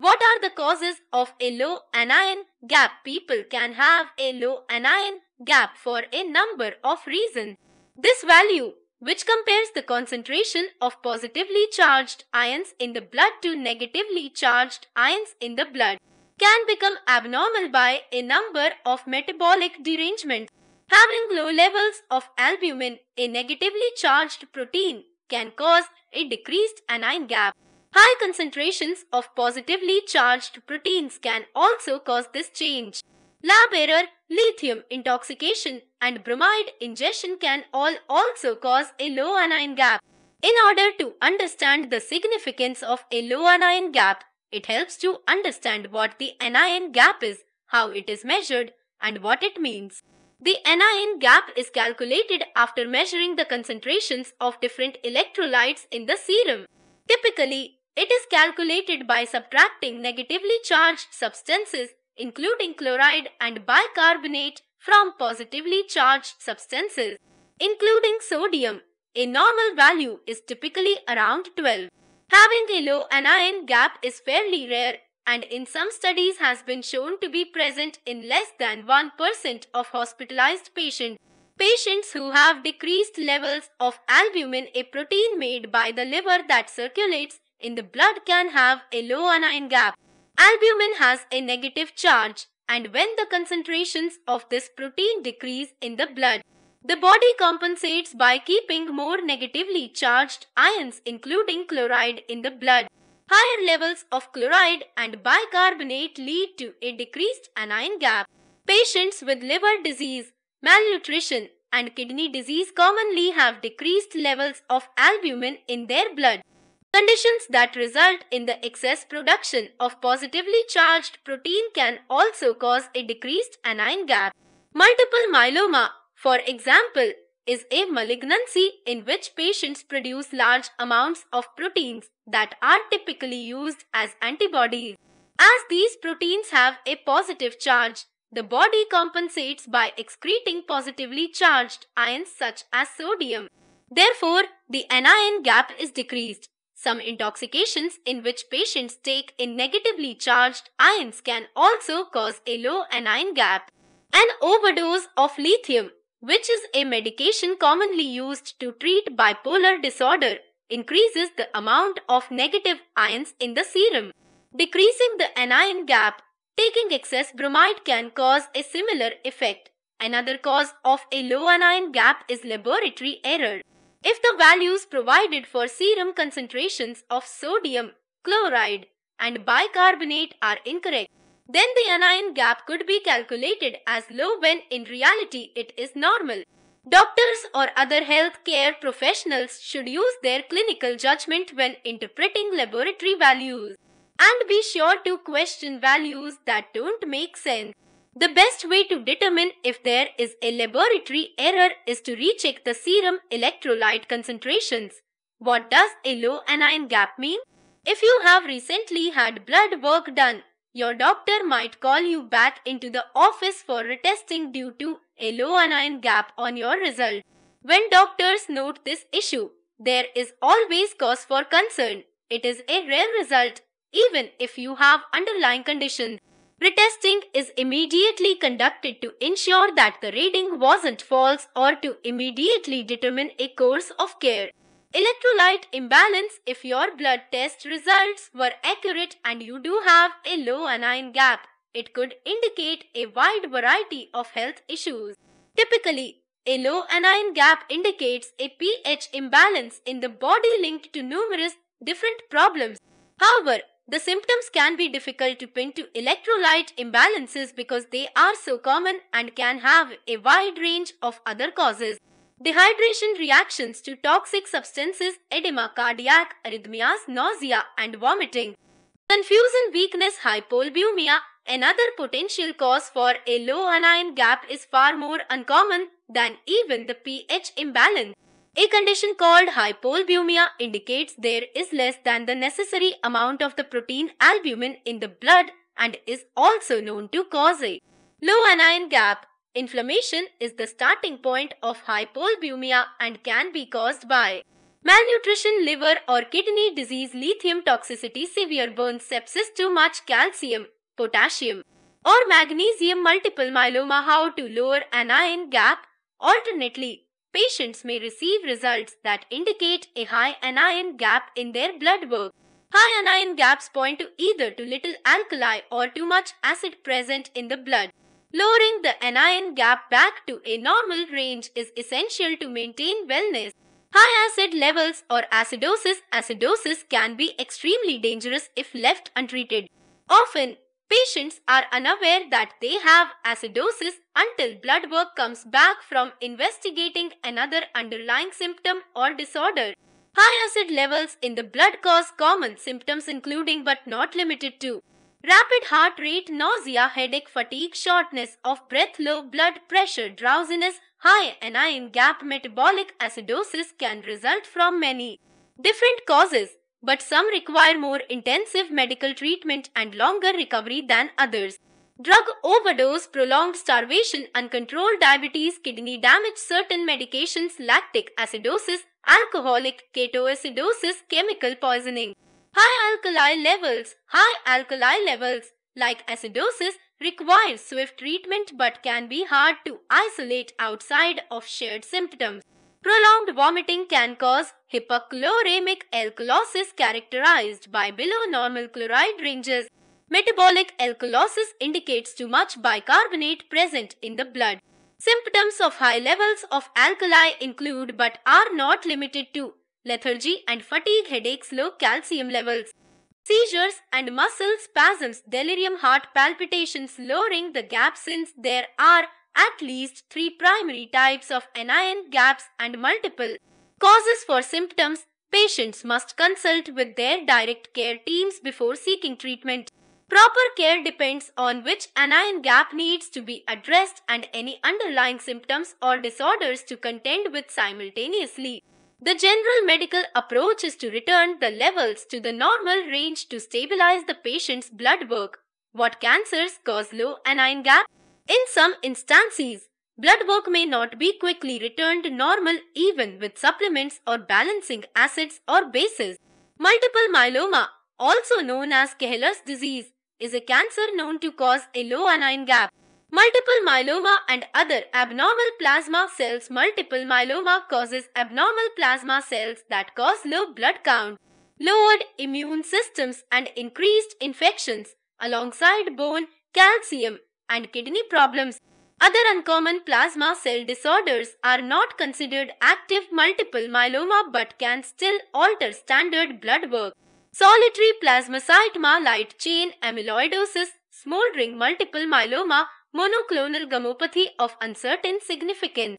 What are the causes of a low anion gap? People can have a low anion gap for a number of reasons. This value, which compares the concentration of positively charged ions in the blood to negatively charged ions in the blood, can become abnormal by a number of metabolic derangements. Having low levels of albumin, a negatively charged protein, can cause a decreased anion gap. High concentrations of positively charged proteins can also cause this change. Lab error, lithium intoxication and bromide ingestion can all also cause a low anion gap. In order to understand the significance of a low anion gap, it helps to understand what the anion gap is, how it is measured, and what it means. The anion gap is calculated after measuring the concentrations of different electrolytes in the serum. Typically, it is calculated by subtracting negatively charged substances including chloride and bicarbonate from positively charged substances, including sodium. A normal value is typically around 12. Having a low anion gap is fairly rare and in some studies has been shown to be present in less than 1% of hospitalized patients. Patients who have decreased levels of albumin, a protein made by the liver that circulates in the blood can have a low anion gap. Albumin has a negative charge and when the concentrations of this protein decrease in the blood, the body compensates by keeping more negatively charged ions including chloride in the blood. Higher levels of chloride and bicarbonate lead to a decreased anion gap. Patients with liver disease, malnutrition and kidney disease commonly have decreased levels of albumin in their blood. Conditions that result in the excess production of positively charged protein can also cause a decreased anion gap. Multiple myeloma, for example, is a malignancy in which patients produce large amounts of proteins that are typically used as antibodies. As these proteins have a positive charge, the body compensates by excreting positively charged ions such as sodium. Therefore, the anion gap is decreased. Some intoxications in which patients take in negatively charged ions can also cause a low anion gap. An overdose of lithium, which is a medication commonly used to treat bipolar disorder, increases the amount of negative ions in the serum. Decreasing the anion gap, taking excess bromide can cause a similar effect. Another cause of a low anion gap is laboratory error. If the values provided for serum concentrations of sodium, chloride, and bicarbonate are incorrect, then the anion gap could be calculated as low when in reality it is normal. Doctors or other healthcare professionals should use their clinical judgment when interpreting laboratory values and be sure to question values that don't make sense. The best way to determine if there is a laboratory error is to recheck the serum electrolyte concentrations. What does a low anion gap mean? If you have recently had blood work done, your doctor might call you back into the office for retesting due to a low anion gap on your result. When doctors note this issue, there is always cause for concern. It is a rare result, even if you have underlying conditions. Retesting is immediately conducted to ensure that the reading wasn't false or to immediately determine a course of care. Electrolyte imbalance if your blood test results were accurate and you do have a low anion gap. It could indicate a wide variety of health issues. Typically, a low anion gap indicates a pH imbalance in the body linked to numerous different problems. However, the symptoms can be difficult to pin to electrolyte imbalances because they are so common and can have a wide range of other causes. Dehydration reactions to toxic substances, edema, cardiac arrhythmias, nausea, and vomiting. Confusion, weakness, hypoalbuminemia, another potential cause for a low anion gap is far more uncommon than even the pH imbalance. A condition called hypoalbuminemia indicates there is less than the necessary amount of the protein albumin in the blood and is also known to cause a low anion gap. Inflammation is the starting point of hypoalbuminemia and can be caused by Malnutrition, liver or kidney disease, lithium toxicity, severe burns, sepsis, too much calcium, potassium, or magnesium, multiple myeloma, how to lower anion gap. Alternately, patients may receive results that indicate a high anion gap in their blood work. High anion gaps point to either too little alkali or too much acid present in the blood. Lowering the anion gap back to a normal range is essential to maintain wellness. High acid levels or acidosis acidosis can be extremely dangerous if left untreated. Often, patients are unaware that they have acidosis until blood work comes back from investigating another underlying symptom or disorder. High acid levels in the blood cause common symptoms including but not limited to rapid heart rate, nausea, headache, fatigue, shortness of breath, low blood pressure, drowsiness, High anion gap metabolic acidosis can result from many different causes, but some require more intensive medical treatment and longer recovery than others. Drug overdose, prolonged starvation, uncontrolled diabetes, kidney damage, certain medications, lactic acidosis, alcoholic ketoacidosis, chemical poisoning. High alkali levels, high alkali levels like acidosis require swift treatment but can be hard to isolate outside of shared symptoms. Prolonged vomiting can cause hypochloremic alkalosis characterized by below normal chloride ranges. Metabolic alkalosis indicates too much bicarbonate present in the blood. Symptoms of high levels of alkali include but are not limited to lethargy and fatigue headaches, low calcium levels seizures and muscle spasms, delirium, heart palpitations, lowering the gap since there are at least three primary types of anion gaps and multiple causes for symptoms. Patients must consult with their direct care teams before seeking treatment. Proper care depends on which anion gap needs to be addressed and any underlying symptoms or disorders to contend with simultaneously. The general medical approach is to return the levels to the normal range to stabilize the patient's blood work. What cancers cause low anion gap? In some instances, blood work may not be quickly returned to normal even with supplements or balancing acids or bases. Multiple myeloma, also known as Kahler's disease, is a cancer known to cause a low anion gap. Multiple myeloma and other abnormal plasma cells. Multiple myeloma causes abnormal plasma cells that cause low blood count, lowered immune systems, and increased infections, alongside bone, calcium, and kidney problems. Other uncommon plasma cell disorders are not considered active multiple myeloma but can still alter standard blood work. Solitary plasmacytoma light chain amyloidosis, smoldering multiple myeloma monoclonal gammopathy of uncertain significance.